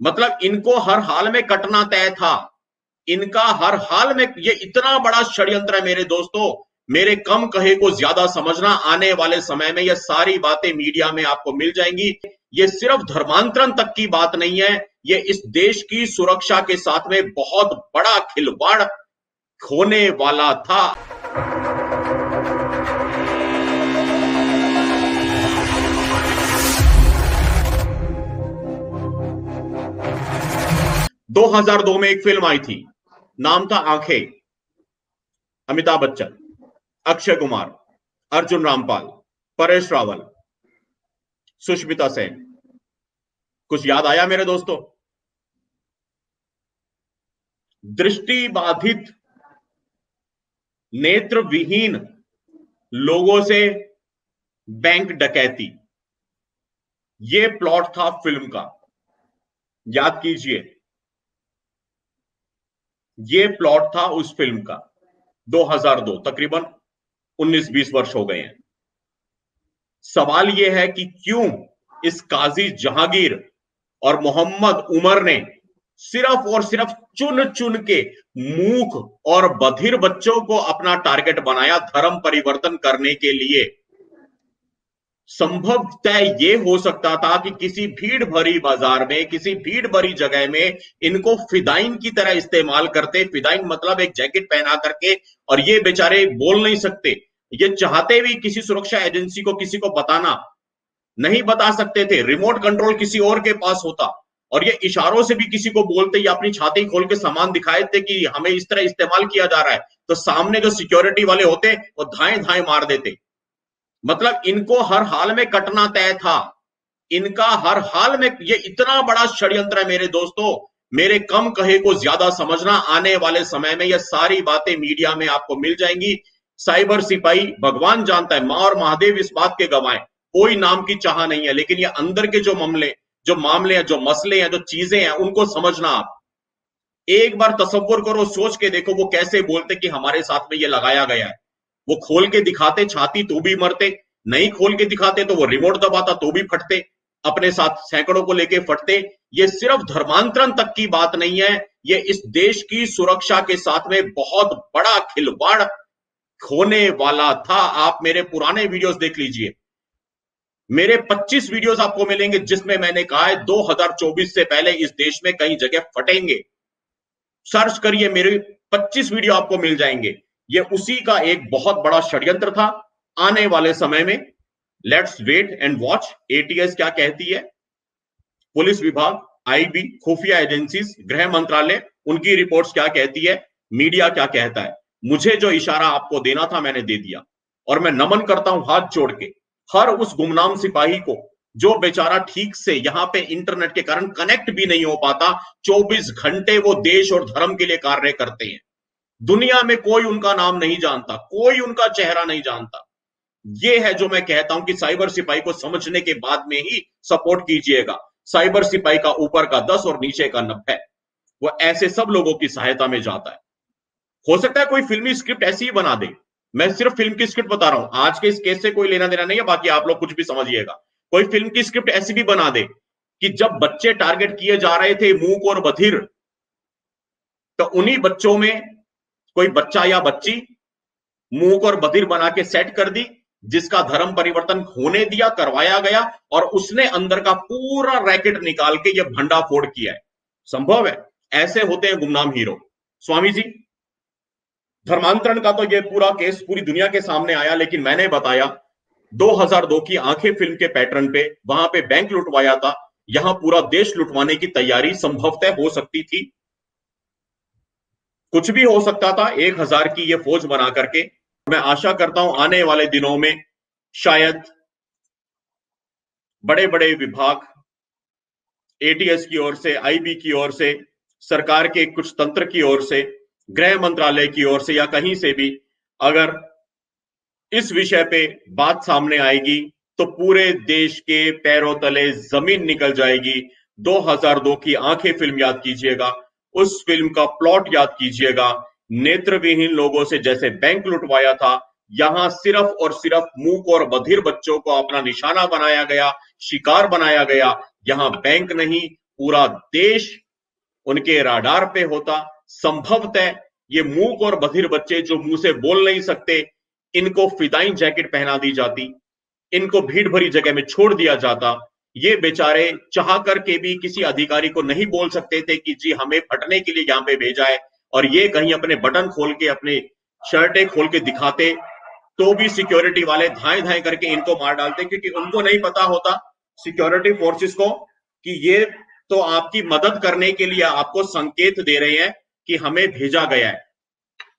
मतलब इनको हर हाल में कटना तय था। इनका हर हाल में ये इतना बड़ा षड्यंत्र है मेरे दोस्तों, मेरे कम कहे को ज़्यादा समझना, आने वाले समय में ये सारी बातें मीडिया में आपको मिल जाएँगी। ये सिर्फ़ धर्मांतरण तक की बात नहीं है, ये इस देश की सुरक्षा के साथ में बहुत बड़ा खिलवाड़ होने वाला था। 2002 में एक फ़िल्म आई थी, नाम था आँखें। अमिताभ बच्चन, अक्षय कुमार, अर्जुन रामपाल, परेश रावल, सुष्मिता सेन। कुछ याद आया मेरे दोस्तों? दृष्टि बाधित नेत्र विहीन लोगों से बैंक डकैती। ये प्लॉट था फ़िल्म का। याद कीजिए ये प्लॉट था उस फ़िल्म का 2002 तकरीबन 19-20 वर्ष हो गए हैं। सवाल यह है कि क्यों इस काजी जहांगीर और मोहम्मद उमर ने सिर्फ़ और सिर्फ़ चुन चुन के मूख और बधिर बच्चों को अपना टारगेट बनाया धर्म परिवर्तन करने के लिए? संभवतः ये हो सकता था कि किसी भीड़ भरी बाज़ार में, किसी भीड़ भरी जगह में इनको फिदाइन की तरह इस्तेमाल करते, फिदाइन मतलब एक जैकेट पहना करके, और ये बेचारे बोल नहीं सकते। ये चाहते भी किसी सुरक्षा एजेंसी को, किसी को बताना। नहीं बता सकते थे। रिमोट कंट्रोल किसी और के पास होता। और ये इशारों से भी किसी को बोलते, या अपनी छाती खोल के सामान दिखाए थे कि हमें इस तरह इस्तेमाल किया जा रहा है। तो सामने जो सिक्योरिटी वाले होते, वो धाए धाए मार देते। मतलब इनको हर हाल में कटना तय था। इनका हर हाल में ये इतना बड़ा षड्यंत्र है मेरे दोस्तों, मेरे कम कहे को ज़्यादा समझना, आने वाले समय में ये सारी बातें मीडिया में आपको मिल जाएँगी। साइबर सिपाही, भगवान जानता है, माँ और महादेव इस बात के गवाए कोई नाम की चाह नहीं है, लेकिन ये अंदर के जो मामले जो मामले हैं, जो मसले हैं, जो चीज़ें हैं, उनको समझना आप। एक बार तस्वुर करो, सोच के देखो वो कैसे बोलते कि हमारे साथ में ये लगाया गया है। वो खोल के दिखाते, छाती तो भी मरते, नहीं खोल के दिखाते तो वो रिमोट दबाता तो भी फटते, अपने साथ सैकड़ों को लेके फटते। ये सिर्फ़ धर्मांतरण तक की बात नहीं है, ये इस देश की सुरक्षा के साथ में बहुत बड़ा खिलवाड़ होने वाला था। आप मेरे पुराने वीडियोस देख लीजिए। मेरे 25 वीडियोस आपको मिलेंगे, जिसमें मैंने कहा है 2024 से पहले इस देश में कई जगह फटेंगे। सर्च करिए, मेरे 25 वीडियो आपको मिल जाएँगे। ये उसी का एक बहुत बड़ा षड्यंत्र था। आने वाले समय में let's wait and watch ATS क्या कहती है? पुलिस विभाग आईबी खुफिया एजेंसी गृह मंत्रालय, उनकी रिपोर्ट्स क्या कहती है? मीडिया क्या कहता है? मुझे जो इशारा आपको देना था मैंने दे दिया। और मैं नमन करता हूँ हाथ जोड़ के। हर उस गुमनाम सिपाही को, जो बेचारा ठीक से यहाँ पे इंटरनेट के कारण कनेक्ट भी नहीं हो पाता 24 घंटे वो देश और धर्म के लिए कार्य करते हैं। दुनिया में कोई उनका नाम नहीं जानता, कोई उनका चेहरा नहीं जानता। ये है जो मैं कहता हूँ कि साइबर सिपाही को समझने के बाद में ही सपोर्ट कीजिएगा। साइबर सिपाही का ऊपर का दस और नीचे का नब्बे, वो ऐसे सब लोगों की सहायता में जाता है। हो सकता है कोई फिल्मी स्क्रिप्ट ऐसी ही बना दे। मैं सिर्फ़ फ़िल्म की स्क्रिप्ट बता रहा हूँ। आज के इस केस से कोई लेना देना नहीं है, बाकी आप लोग कुछ भी समझिएगा। कोई फ़िल्म की स्क्रिप्ट ऐसी भी बना दे कि जब बच्चे टारगेट किए जा रहे थे मूक और बधिर तो उन्हीं बच्चों में कोई बच्चा या बच्ची मुँह और बधिर बना के सेट कर दी, जिसका धर्म परिवर्तन होने दिया, करवाया गया, और उसने अंदर का पूरा रैकेट निकाल के यह भंडा फोड़ किया है। संभव है? ऐसे होते हैं गुमनाम हीरो। स्वामी जी, धर्मांतरण का तो यह पूरा केस पूरी दुनिया के सामने आया, लेकिन मैंने बताया 2002 की आँखें फ़िल्म के पैटर्न पे, वहाँ पे बैंक लुटवाया था, यहाँ पूरा देश लुटवाने की तैयारी संभवतः हो सकती थी। कुछ भी हो सकता था, एक हज़ार की ये फौज बना करके। मैं आशा करता हूँ आने वाले दिनों में शायद बड़े बड़े विभाग एटीएस की ओर से आईबी की ओर से, सरकार के कुछ तंत्र की ओर से, गृह मंत्रालय की ओर से या कहीं से भी अगर इस विषय पे बात सामने आएगी तो पूरे देश के पैरों तले ज़मीन निकल जाएगी। 2002 की आँखें फ़िल्म याद कीजिएगा। उस फ़िल्म का प्लॉट याद कीजिएगा। नेत्रविहीन लोगों से जैसे बैंक लुटवाया था, यहाँ सिर्फ़ और सिर्फ़ मूक और बधिर बच्चों को अपना निशाना बनाया गया, शिकार बनाया गया। यहाँ बैंक नहीं, पूरा देश उनके राडार पे होता। संभवतः ये मूक और बधिर बच्चे जो मुँह से बोल नहीं सकते, इनको फिदाइन जैकेट पहना दी जाती, इनको भीड़ भरी जगह में छोड़ दिया जाता। ये बेचारे चाह करके भी किसी अधिकारी को नहीं बोल सकते थे कि जी हमें फटने के लिए यहाँ पे भेजा है और ये कहीं अपने बटन खोल के, अपने शर्टें खोल के दिखाते तो भी सिक्योरिटी वाले धाए धाए करके इनको मार डालते, क्योंकि उनको नहीं पता होता सिक्योरिटी फोर्सेस को कि ये तो आपकी मदद करने के लिए आपको संकेत दे रहे हैं कि हमें भेजा गया है।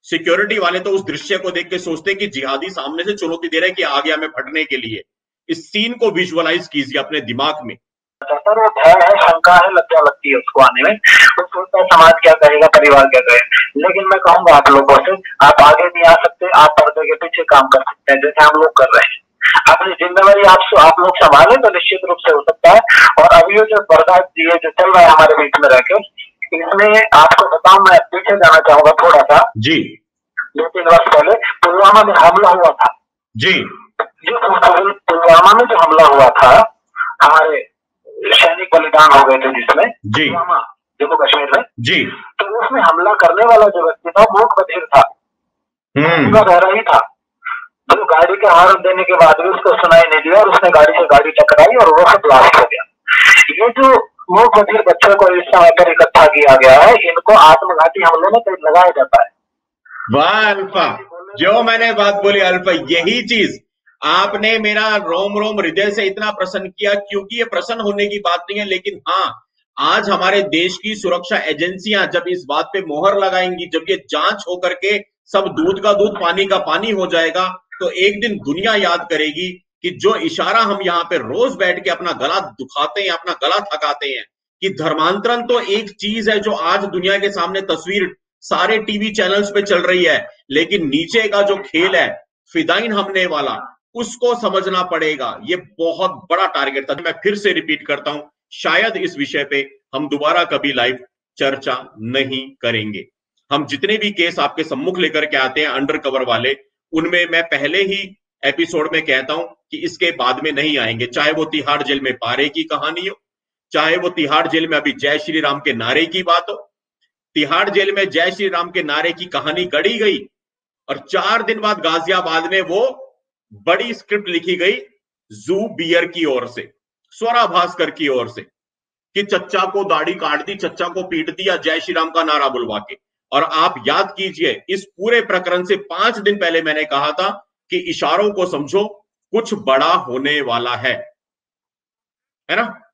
सिक्योरिटी वाले तो उस दृश्य को देख के सोचते कि जिहादी सामने से चुनौती दे रहे हैं कि आ गया मैं फटने के लिए। इस सीन को विजुअलाइज कीजिए अपने दिमाग में। वो भय है शंका है लज्जा लगती है उसको आने में। वो सोचता है समाज क्या कहेगा परिवार क्या कहेगा लेकिन मैं कहूँगा आप लोगों से आप आगे नहीं आ सकते आप पर्दे के पीछे काम कर सकते हैं जैसे हम लोग कर रहे हैं। अपनी जिम्मेवारी आप आप लोग संभाले तो निश्चित रूप से हो सकता है। और अभी जो पर्दा ये जो चल रहा है हमारे बीच में रहकर इसमें आपको बताऊँ मैं पीछे जाना चाहूँगा थोड़ा सा। जी। दो तीन वर्ष पहले पुलवामा में हमला हुआ था। जी। जो पुलवामा में जो हमला हुआ था हमारे सैनिक बलिदान हो गए थे जिसमें जी। पुलवामा जम्मू कश्मीर में। जी। तो उसमें हमला करने वाला जो व्यक्ति था वो बधिर था। हम्म। बहरा ही था। तो गाड़ी के हॉर्न देने के बाद भी उसको सुनाई नहीं दिया और उसने गाड़ी से गाड़ी टकराई और वो सब ब्लास्ट हो गया। ये जो मूक बधिर बच्चों को इस समय पर इकट्ठा किया गया है इनको आत्मघाती हमलों में कहीं लगाया जाता है। वाह अल्फ़ा। जो मैंने बात बोली अल्फ़ा यही चीज़ आपने मेरा रोम रोम हृदय से इतना प्रसन्न किया, क्योंकि ये प्रसन्न होने की बात नहीं है, लेकिन हाँ आज हमारे देश की सुरक्षा एजेंसियाँ जब इस बात पे मोहर लगाएँगी, जब ये जाँच होकर के सब दूध का दूध, पानी का पानी हो जाएगा तो एक दिन दुनिया याद करेगी कि जो इशारा हम यहाँ पे रोज बैठ के अपना गला दुखाते हैं, अपना गला थकाते हैं, कि धर्मांतरण तो एक चीज़ है जो आज दुनिया के सामने तस्वीर सारे टीवी चैनल्स पे चल रही है, लेकिन नीचे का जो खेल है, फिदाइन हमने वाला उसको समझना पड़ेगा। ये बहुत बड़ा टारगेट था। मैं फिर से रिपीट करता हूँ, शायद इस विषय पे हम दोबारा कभी लाइव चर्चा नहीं करेंगे। हम जितने भी केस आपके सम्मुख लेकर के आते हैं अंडर कवर वाले, उनमें मैं पहले ही एपिसोड में कहता हूँ कि इसके बाद में नहीं आएँगे। चाहे वो तिहाड़ जेल में पारे की कहानी हो, चाहे वो तिहाड़ जेल में अभी जय श्री राम के नारे की बात हो, तिहाड़ जेल में जय श्री राम के नारे की कहानी गढ़ी गई और चार दिन बाद गाजियाबाद में वो बड़ी स्क्रिप्ट लिखी गई जू बियर की ओर से, स्वरा भास्कर की ओर से, कि चच्चा को दाढ़ी काट दी, चच्चा को पीट दिया जय श्री राम का नारा बुलवा के। और आप याद कीजिए, इस पूरे प्रकरण से पाँच दिन पहले मैंने कहा था कि इशारों को समझो, कुछ बड़ा होने वाला है। है ना?